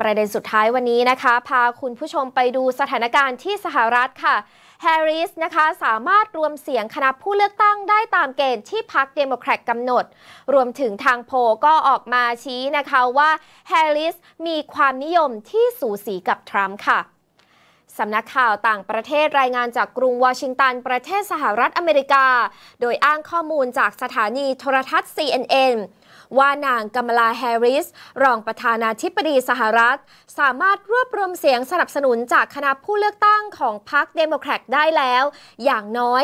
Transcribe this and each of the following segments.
ประเด็นสุดท้ายวันนี้นะคะ พาคุณผู้ชมไปดูสถานการณ์ที่สหรัฐค่ะแฮร์ริสนะคะสามารถรวมเสียงคณะผู้เลือกตั้งได้ตามเกณฑ์ที่พรรคเดโมแครตกำหนด รวมถึงทางโพลก็ออกมาชี้นะคะว่าแฮร์ริสมีความนิยมที่สูสีกับทรัมป์ค่ะ สำนักข่าวต่างประเทศรายงานจากกรุงวอชิงตัน ประเทศสหรัฐอเมริกา โดยอ้างข้อมูลจากสถานีโทรทัศน์ CNN ว่านางกมลาแฮร์ริส รองประธานาธิบดีสหรัฐ สามารถรวบรวมเสียงสนับสนุนจากคณะผู้เลือกตั้งของพรรคเดโมแครตได้แล้ว อย่างน้อย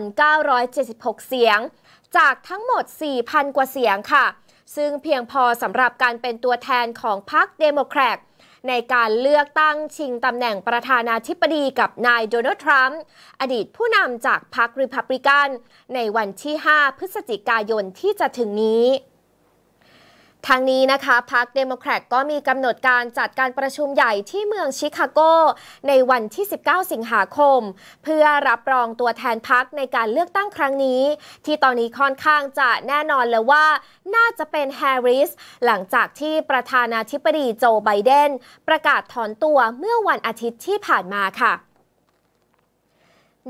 1,976 เสียง จากทั้งหมด 4,000 กว่าเสียงค่ะ ซึ่งเพียงพอสำหรับการเป็นตัวแทนของพรรคเดโมแครต ในการเลือกตั้งชิงตำแหน่งประธานาธิบดีกับนายโดนัลด์ทรัมป์อดีตผู้นำจากพรรคริพับลิกัน ในวันที่ 5 พฤศจิกายนที่จะถึงนี้ ทางนี้นะคะพรรคเดโมแครตก็มีกำหนดการจัดการประชุมใหญ่ที่เมืองชิคาโก ในวันที่ 19 สิงหาคม เพื่อรับรองตัวแทนพรรคในการเลือกตั้งครั้งนี้ ที่ตอนนี้ค่อนข้างจะแน่นอนแล้วว่า น่าจะเป็นแฮร์ริส หลังจากที่ประธานาธิบดีโจไบเดน ประกาศถอนตัวเมื่อวันอาทิตย์ที่ผ่านมาค่ะ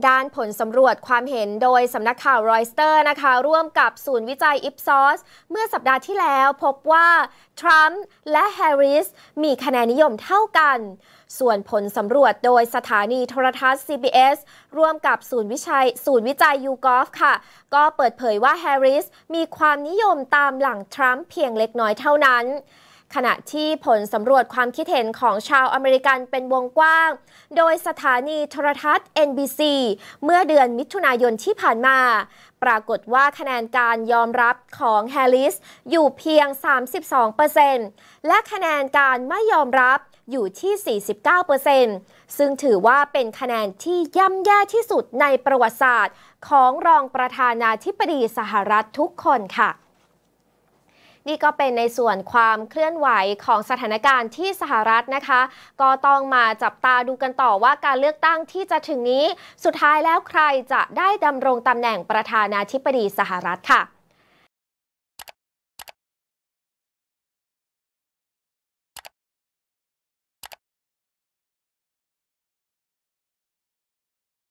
ด้านผลสำรวจความเห็นโดยสำนักข่าวรอยเตอร์สนะคะ ร่วมกับศูนย์วิจัยอิปซอสเมื่อสัปดาห์ที่แล้วพบว่า ทรัมป์และแฮร์ริสมีคะแนนนิยมเท่ากัน ส่วนผลสำรวจโดยสถานีโทรทัศน์ CBS ร่วมกับศูนย์วิจัยศูนย์วิจัยยูกอฟค่ะ ก็เปิดเผยว่าแฮร์ริสมีความนิยมตามหลังทรัมป์เพียงเล็กน้อยเท่านั้น ขณะที่ผลสำรวจความคิดเห็นของชาวอเมริกันเป็นวงกว้าง โดยสถานีโทรทัศน์ NBC เมื่อเดือนมิถุนายนที่ผ่านมา ปรากฏว่าคะแนนการยอมรับของแฮร์ริสอยู่เพียง 32%และคะแนนการไม่ยอมรับอยู่ที่ 49%ซึ่งถือว่าเป็นคะแนนที่ย่ำแย่ที่สุดในประวัติศาสตร์ ของรองประธานาธิบดีสหรัฐทุกคนค่ะ นี่ก็เป็นในส่วนความเคลื่อนไหวของสถานการณ์ที่สหรัฐนะคะ ก็ต้องมาจับตาดูกันต่อว่าการเลือกตั้งที่จะถึงนี้ สุดท้ายแล้วใครจะได้ดำรงตำแหน่งประธานาธิบดีสหรัฐค่ะ